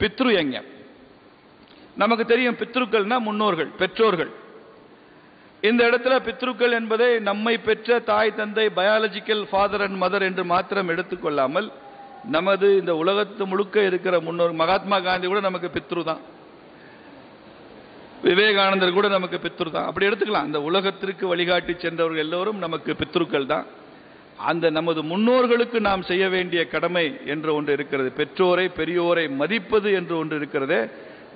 பித்ரு எங்க நமக்கு தெரியும் பித்ருக்கள்னா முன்னோர்கள் பெற்றோர்கள். இந்த இடத்துல பித்ருக்கள் என்பதை நம்மை பெற்ற தாய் தந்தை பயாலஜிக்கல் ஃபாதர் அண்ட் மதர் என்று மாத்திரம் எடுத்துக்கொள்ளாமல் நமது இந்த உலகத்து முழுக்க இருக்கிற முன்னோர் மகாத்மா காந்தி கூட நமக்கு பித்ரு தான். விவேகானந்தர் கூட நமக்கு பித்ரு தான். அப்படி எடுத்துக்கலாம். அந்த உலகத்திற்கு வழிகாட்டி சென்றவர்கள் எல்லோரும் நமக்கு பித்ருக்கள் தான். அந்த நமது முன்னோர்களுக்கு நாம் செய்ய வேண்டிய கடமை என்று ஒன்று இருக்கிறது. பெற்றோரை பெரியோரை மதிப்பது என்று ஒன்று இருக்கிறதே.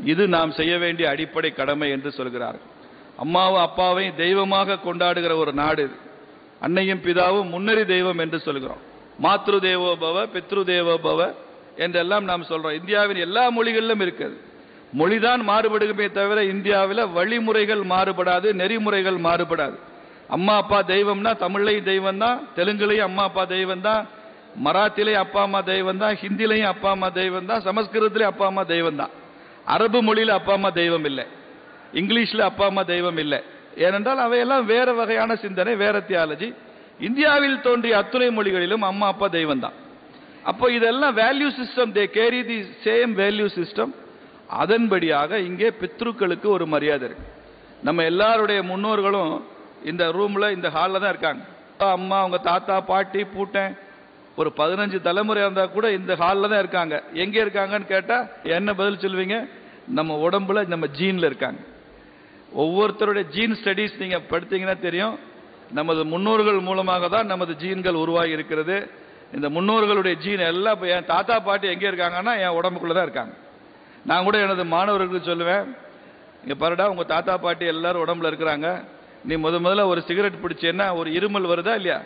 இது நாம் செய்ய வேண்டிய அடிப்படை கடமை என்று சொல்கிறார்கள். அம்மாவும் அப்பாவையும் தெய்வமாக கொண்டாடுகிற ஒரு நாடு அன்னையும் பிதாவும் முன்னறி தெய்வம் என்று சொல்கிறோம். மாத்ரு தேவோ பவ பித்ரு தேவோ பவ என்றெல்லாம் நாம் சொல்றோம். இந்தியாவின் எல்லா மொழிகளிலும் இருக்குது மொழிதான் மாறுபடுமே தவிர இந்தியாவில் வழிமுறைகள் மாறுபடாது நெறிமுறைகள் மாறுபடாது. அம்மா அப்பா தெய்வம்னா தமிழ்லையும் தெய்வம் தான் தெலுங்குலையும் அம்மா அப்பா தெய்வம் தான் மராத்திலையும் அப்பா அம்மா தெய்வம் தான் ஹிந்திலையும் அப்பா அம்மா தெய்வம் தான் சமஸ்கிருதத்திலையும் அப்பா அம்மா தெய்வம் தான் அரபு மொழியில் அப்பா அம்மா தெய்வம் இல்லை. இங்கிலீஷில் அப்பா அம்மா தெய்வம் இல்லை. ஏனென்றால் அவையெல்லாம் வேற வகையான சிந்தனை வேற தியாலஜி. இந்தியாவில் தோன்றிய அத்துணை மொழிகளிலும் அம்மா அப்பா தெய்வம் தான் அப்போ இதெல்லாம் value system they carry the same value system அதன்படியாக இங்கே பித்ருக்களுக்கு ஒரு மரியாதை இருக்கு. நம்ம எல்லாருடைய முன்னோர்களும் இந்த ரூமில் இந்த ஹாலில் தான் இருக்காங்க. அப்பா, அம்மா அவங்க தாத்தா பாட்டி பூட்டன் ஒரு பதினஞ்சு தலைமுறை இருந்தால் கூட இந்த ஹாலில் தான் இருக்காங்க. எங்கே இருக்காங்கன்னு கேட்டால் என்ன பதில் சொல்லுவீங்க நம்ம உடம்புல நம்ம ஜீனில் இருக்காங்க. ஒவ்வொருத்தருடைய ஜீன் ஸ்டடீஸ் நீங்கள் படுத்தீங்கன்னா தெரியும். நமது முன்னோர்கள் மூலமாக தான் நமது ஜீன்கள் உருவாகி இருக்கிறது. இந்த முன்னோர்களுடைய ஜீன் எல்லாம் இப்போ என் தாத்தா பாட்டி எங்கே இருக்காங்கன்னா என் உடம்புக்குள்ளே தான் இருக்காங்க. நான் கூட எனது மாணவர்களுக்கு சொல்லுவேன் இங்கே பாருடா உங்கள் தாத்தா பாட்டி எல்லாரும் உடம்புல இருக்கிறாங்க. நீ முத முதல்ல ஒரு சிகரெட் பிடிச்சேன்னா ஒரு இருமல் வருதா இல்லையா?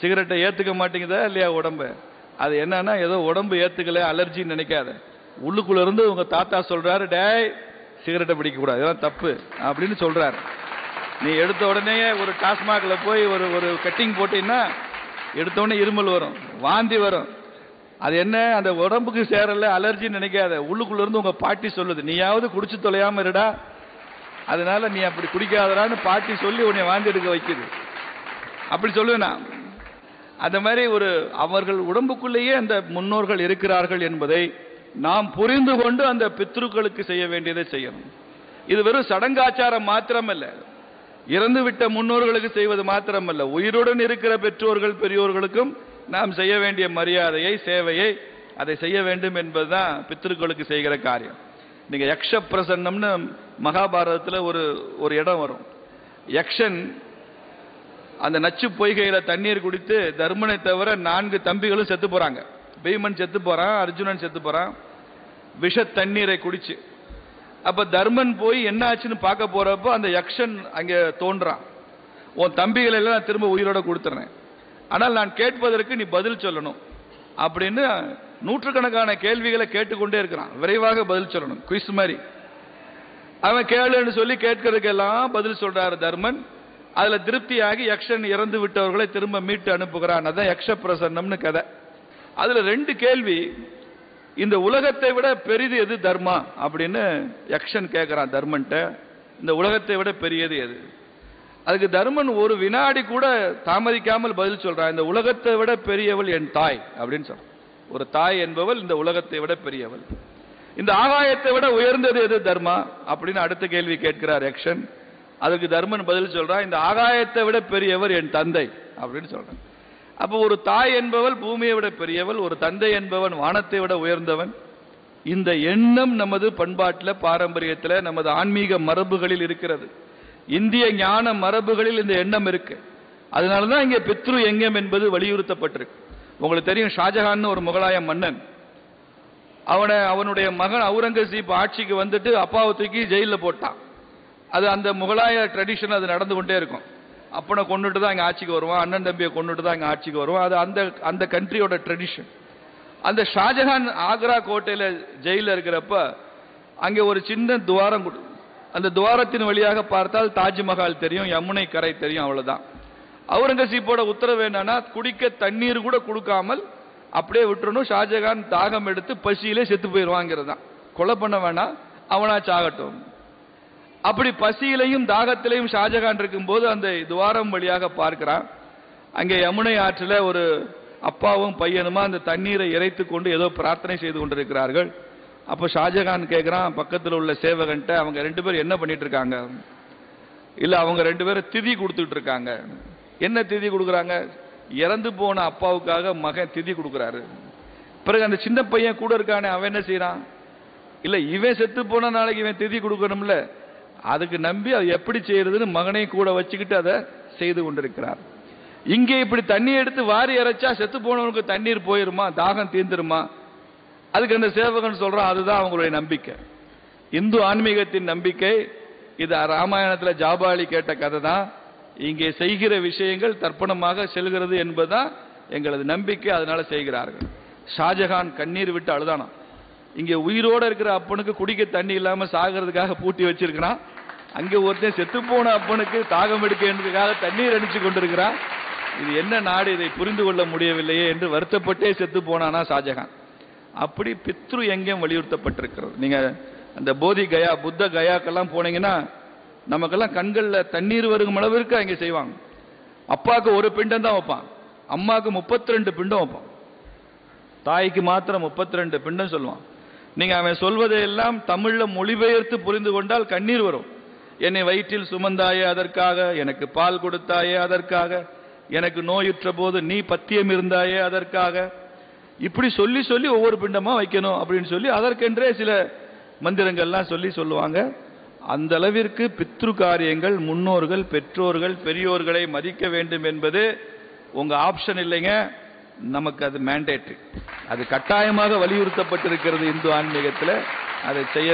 சிகரெட்டை ஏற்றுக்க மாட்டேங்குதா இல்லையா உடம்பு? அது என்னன்னா ஏதோ உடம்பு ஏற்றுக்கல அலர்ஜின்னு நினைக்காத. உள்ளுக்குள்ள இருந்து உங்க தாத்தா சொல்றாரு டேய் சிகரெட்டை பிடிக்க கூடாது இதெல்லாம் தப்பு அப்படின்னு சொல்றாரு. நீ எடுத்த உடனே ஒரு டாஸ்மாகில் போய் ஒரு ஒரு கட்டிங் போட்டீங்கன்னா எடுத்தோடனே இருமல் வரும் வாந்தி வரும். அது என்ன அந்த உடம்புக்கு சேரல அலர்ஜின்னு நினைக்காத. உள்ளுக்குள்ள இருந்து உங்க பாட்டி சொல்லுது நீயாவது குடிச்சு தொலையாம இருடா அதனால நீ அப்படி குடிக்காதடான்னு பாட்டி சொல்லி உன்னை வாந்தி எடுக்க வைக்குது. அப்படி சொல்லுவேன்? நான் அந்த மாதிரி ஒரு அவர்கள் உடம்புக்குள்ளேயே அந்த முன்னோர்கள் இருக்கிறார்கள் என்பதை நாம் புரிந்து கொண்டு அந்த பித்ருக்களுக்கு செய்ய வேண்டியதை செய்யணும். இது வெறும் சடங்காச்சாரம் மாத்திரமல்ல. இறந்து விட்ட முன்னோர்களுக்கு செய்வது மாத்திரமல்ல. உயிருடன் இருக்கிற பெற்றோர்கள் பெரியோர்களுக்கும் நாம் செய்ய வேண்டிய மரியாதையை சேவையை அதை செய்ய வேண்டும் என்பதுதான் பித்ருக்களுக்கு செய்கிற காரியம். நீங்க யக்ஷ பிரசன்னம்னு மகாபாரதத்தில் ஒரு ஒரு இடம் வரும். யக்ஷன் அந்த நச்சு பொய்கையில் தண்ணீர் குடித்து தர்மனை தவிர நான்கு தம்பிகளும் செத்து போகிறாங்க பீமன் செத்து போகிறான் அர்ஜுனன் செத்து போகிறான் விஷ தண்ணீரை குடிச்சு. அப்போ தர்மன் போய் என்ன ஆச்சுன்னு பார்க்க போகிறப்போ அந்த யக்ஷன் அங்கே தோன்றான். உன் தம்பிகளை எல்லாம் நான் திரும்ப உயிரோட கொடுத்துறேன். ஆனால் நான் கேட்பதற்கு நீ பதில் சொல்லணும். அப்படின்னு நூற்றுக்கணக்கான கேள்விகளை கேட்டுக்கொண்டே இருக்கிறான். விரைவாக பதில் சொல்லணும். குயிஸ் மாதிரி. அவன் கேளுன்னு சொல்லி கேட்கறதுக்கெல்லாம் பதில் சொல்றாரு தர்மன். அதுல திருப்தியாகி யக்ஷன் இறந்து விட்டவர்களை திரும்ப மீட்டு அனுப்புகிறான். அதான் யக்ஷ பிரசன்னம்னு கதை. அதுல ரெண்டு கேள்வி இந்த உலகத்தை விட பெரிது எது தர்மா? அப்படின்னு யக்ஷன் கேட்கிறான் தர்மன்ட்ட. இந்த உலகத்தை விட பெரியது எது? அதுக்கு தர்மன் ஒரு வினாடி கூட தாமதிக்காமல் பதில் சொல்றான். இந்த உலகத்தை விட பெரியவள் என் தாய் அப்படின்னு சொல்றான். ஒரு தாய் என்பவள் இந்த உலகத்தை விட பெரியவள். இந்த ஆகாயத்தை விட உயர்ந்தது எது தர்மா? அப்படின்னு அடுத்த கேள்வி கேட்கிறார் யக்ஷன். அதுக்கு தர்மன் பதில் சொல்றான் இந்த ஆகாயத்தை விட பெரியவர் என் தந்தை அப்படின்னு சொல்றான். அப்போ ஒரு தாய் என்பவள் பூமியை விட பெரியவள் ஒரு தந்தை என்பவன் வானத்தை விட உயர்ந்தவன். இந்த எண்ணம் நமது பண்பாட்டில் பாரம்பரியத்தில் நமது ஆன்மீக மரபுகளில் இருக்கிறது. இந்திய ஞான மரபுகளில் இந்த எண்ணம் இருக்கு. அதனால தான் இங்கே பித்ரு எங்கம் என்பது வலியுறுத்தப்பட்டிருக்கு. உங்களுக்கு தெரியும் ஷாஜஹான் ஒரு முகலாய மன்னன். அவனை அவனுடைய மகன் அவுரங்கசீப் ஆட்சிக்கு வந்துட்டு அப்பாவை தூக்கி ஜெயிலில் போட்டான். அது அந்த முகலாய ட்ரெடிஷன் அது நடந்து கொண்டே இருக்கும். அப்பனை கொண்டுட்டு தான் இங்கே ஆட்சிக்கு வருவான் அண்ணன் தம்பியை கொண்டுட்டு தான் இங்கே ஆட்சிக்கு வருவான். அது அந்த அந்த கண்ட்ரியோட ட்ரெடிஷன் அந்த ஷாஜஹான் ஆக்ரா கோட்டையில் ஜெயிலில் இருக்கிறப்ப அங்கே ஒரு சின்ன துவாரம் கொடு- அந்த துவாரத்தின் வழியாக பார்த்தால் தாஜ்மஹால் தெரியும் யமுனை கரை தெரியும் அவ்வளவுதான். அவுரங்கசீப்போட உத்தரவு என்னன்னா குடிக்க தண்ணீர் கூட கொடுக்காமல் அப்படியே விட்டுறணும் ஷாஜகான் தாகம் எடுத்து பசியிலே செத்து போயிடுவாங்கிறது தான் கொலை பண்ண வேணாம் அவனா சாகட்டும் அப்படி பசியிலையும் தாகத்திலையும் ஷாஜகான் இருக்கும்போது அந்த துவாரம் வழியாக பார்க்கிறான். அங்கே யமுனை ஆற்றில் ஒரு அப்பாவும் பையனுமா அந்த தண்ணீரை இறைத்து கொண்டு ஏதோ பிரார்த்தனை செய்து கொண்டிருக்கிறார்கள். அப்போ ஷாஜகான் கேட்குறான் பக்கத்தில் உள்ள சேவகன்ட்ட அவங்க ரெண்டு பேரும் என்ன பண்ணிட்டு இருக்காங்க? இல்லை அவங்க ரெண்டு பேரும் திதி கொடுத்துட்டு இருக்காங்க. என்ன திதி கொடுக்குறாங்க? இறந்து போன அப்பாவுக்காக மகன் திதி கொடுக்குறாரு. பிறகு அந்த சின்ன பையன் கூட இருக்கானே அவன் என்ன செய்கிறான் இல்லை இவன் செத்து போன நாளைக்கு இவன் திதி கொடுக்கணும்ல. அதுக்கு நம்பி அது எப்படி செய்யறதுன்னு மகனையும் கூட வச்சுக்கிட்டு அதை செய்து கொண்டிருக்கிறார். இங்கே இப்படி தண்ணி எடுத்து வாரி இறைச்சா செத்து போனவனுக்கு தண்ணீர் போயிருமா? தாகம் தீர்ந்துருமா அதுக்கு அந்த சேவகன் சொல்றான் அதுதான் அவங்களுடைய நம்பிக்கை. இந்து ஆன்மீகத்தின் நம்பிக்கை இது ராமாயணத்தில் ஜாபாலி கேட்ட கதை தான் இங்கே செய்கிற விஷயங்கள் தர்ப்பணமாக செல்கிறது என்பதுதான் எங்களது நம்பிக்கை அதனால செய்கிறார்கள். ஷாஜகான் கண்ணீர் விட்டு அழுதானா இங்கே உயிரோட இருக்கிற அப்பனுக்கு குடிக்க தண்ணி இல்லாமல் சாகிறதுக்காக பூட்டி வச்சிருக்கிறான். அங்கே ஒருத்தன் செத்துப்போன அப்பனுக்கு தாகம் எடுக்கிறதுக்காக தண்ணீர் அடிச்சு கொண்டிருக்கிறான். இது என்ன நாடு இதை புரிந்து கொள்ள முடியவில்லையே என்று வருத்தப்பட்டே செத்து போனானா ஷாஜகான். அப்படி பித்ரு எங்கேயும் வலியுறுத்தப்பட்டிருக்கிறது. நீங்கள் அந்த போதி கயா புத்த கயாக்கெல்லாம் போனீங்கன்னா நமக்கெல்லாம் கண்களில் தண்ணீர் வருகும் அளவிற்கு அங்கே செய்வாங்க. அப்பாவுக்கு ஒரு பிண்டம் தான் வைப்பான். அம்மாவுக்கு முப்பத்தி ரெண்டு பிண்டம் வைப்பான். தாய்க்கு மாத்திரம் முப்பத்தி ரெண்டு பிண்டம் சொல்லுவான். நீங்கள் அவன் சொல்வதையெல்லாம் தமிழில் மொழிபெயர்த்து புரிந்து கொண்டால் கண்ணீர் வரும். என்னை வயிற்றில் சுமந்தாயே அதற்காக எனக்கு பால் கொடுத்தாயே அதற்காக எனக்கு நோயுற்ற போது நீ பத்தியம் இருந்தாயே அதற்காக இப்படி சொல்லி சொல்லி ஒவ்வொரு பிண்டமாக வைக்கணும் அப்படின்னு சொல்லி அதற்கென்றே சில மந்திரங்கள்லாம் சொல்லி சொல்லுவாங்க. அந்த அளவிற்கு பித்ரு காரியங்கள் முன்னோர்கள் பெற்றோர்கள் பெரியோர்களை மதிக்க வேண்டும் என்பது உங்க ஆப்ஷன் இல்லைங்க. நமக்கு அது மேண்டேட்ரி அது கட்டாயமாக வலியுறுத்தப்பட்டிருக்கிறது இந்து ஆன்மீகத்தில். அதை செய்ய